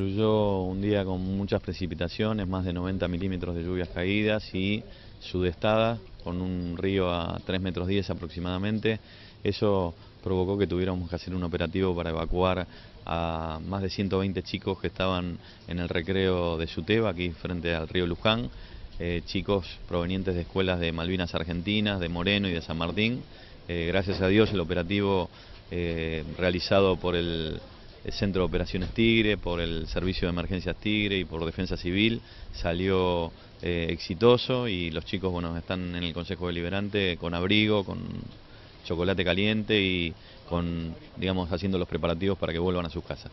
Concluyó un día con muchas precipitaciones, más de 90 milímetros de lluvias caídas y sudestada, con un río a 3 metros 10 aproximadamente. Eso provocó que tuviéramos que hacer un operativo para evacuar a más de 120 chicos que estaban en el recreo de Suteba, aquí frente al río Luján, eh, chicos provenientes de escuelas de Malvinas Argentinas, de Moreno y de San Martín. Eh, gracias a Dios el operativo eh, realizado por el el Centro de Operaciones Tigre, por el Servicio de Emergencias Tigre y por Defensa Civil, salió eh, exitoso y los chicos bueno, están en el Consejo Deliberante con abrigo, con chocolate caliente y con, digamos, haciendo los preparativos para que vuelvan a sus casas.